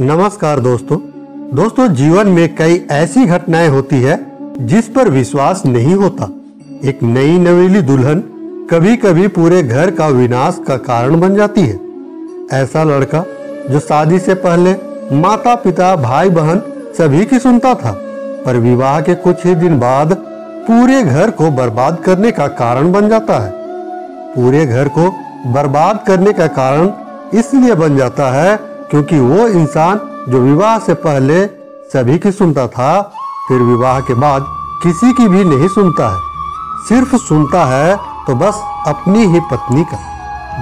नमस्कार दोस्तों। दोस्तों, जीवन में कई ऐसी घटनाएँ होती है जिस पर विश्वास नहीं होता। एक नई नवेली दुल्हन कभी कभी पूरे घर का विनाश का कारण बन जाती है। ऐसा लड़का, जो शादी से पहले माता, पिता, भाई, बहन सभी की सुनता था, पर विवाह के कुछ ही दिन बाद पूरे घर को बर्बाद करने का कारण बन जाता है। पूरे घर को बर्बाद करने का कारण इसलिए बन जाता है क्योंकि वो इंसान जो विवाह से पहले सभी की सुनता था, फिर विवाह के बाद किसी की भी नहीं सुनता है। सिर्फ़ सुनता है तो बस अपनी ही पत्नी का।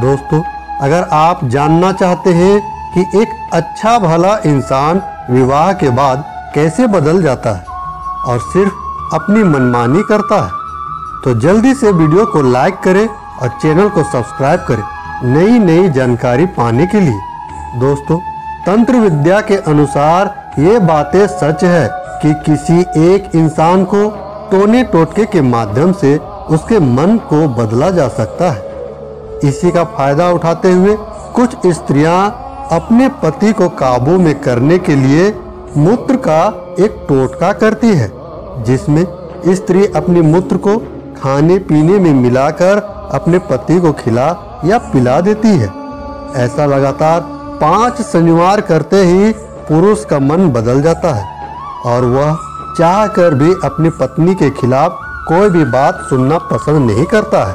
दोस्तों, अगर आप जानना चाहते हैं कि एक अच्छा भला इंसान विवाह के बाद कैसे बदल जाता है और सिर्फ़ अपनी मनमानी करता है तो जल्दी से वीडियो को लाइक करें और चैनल को सब्सक्राइब करें। नई नई जानकारी पाने के लिए दोस्तों, तंत्र विद्या के अनुसार ये बातें सच है कि किसी एक इंसान को टोने टोटके के माध्यम से उसके मन को बदला जा सकता है। इसी का फ़ायदा उठाते हुए कुछ स्त्रियाँ अपने पति को काबू में करने के लिए मूत्र का एक टोटका करती है, जिसमें स्त्री अपने मूत्र को खाने पीने में मिलाकर अपने पति को खिला या पिला देती है। ऐसा लगातार पाँच शनिवार करते ही पुरुष का मन बदल जाता है और वह चाह कर भी अपनी पत्नी के खिलाफ कोई भी बात सुनना पसंद नहीं करता है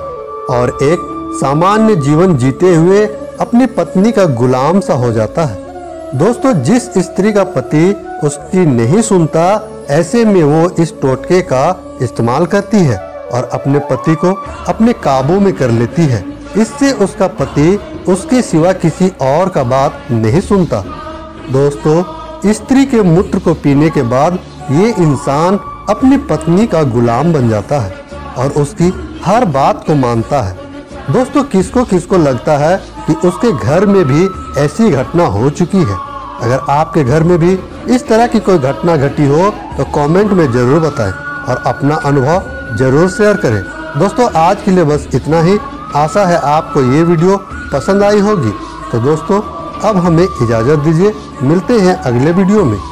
और एक सामान्य जीवन जीते हुए अपनी पत्नी का गुलाम सा हो जाता है। दोस्तों, जिस स्त्री का पति उसकी नहीं सुनता, ऐसे में वो इस टोटके का इस्तेमाल करती है और अपने पति को अपने काबू में कर लेती है। इससे उसका पति उसके सिवा किसी और का बात नहीं सुनता। दोस्तों, स्त्री के मूत्र को पीने के बाद ये इंसान अपनी पत्नी का गुलाम बन जाता है और उसकी हर बात को मानता है। दोस्तों, किसको किसको लगता है कि उसके घर में भी ऐसी घटना हो चुकी है? अगर आपके घर में भी इस तरह की कोई घटना घटी हो तो कमेंट में ज़रूर बताएँ और अपना अनुभव ज़रूर शेयर करें। दोस्तों, आज के लिए बस इतना ही। आशा है आपको ये वीडियो पसंद आई होगी। तो दोस्तों, अब हमें इजाज़त दीजिए। मिलते हैं अगले वीडियो में।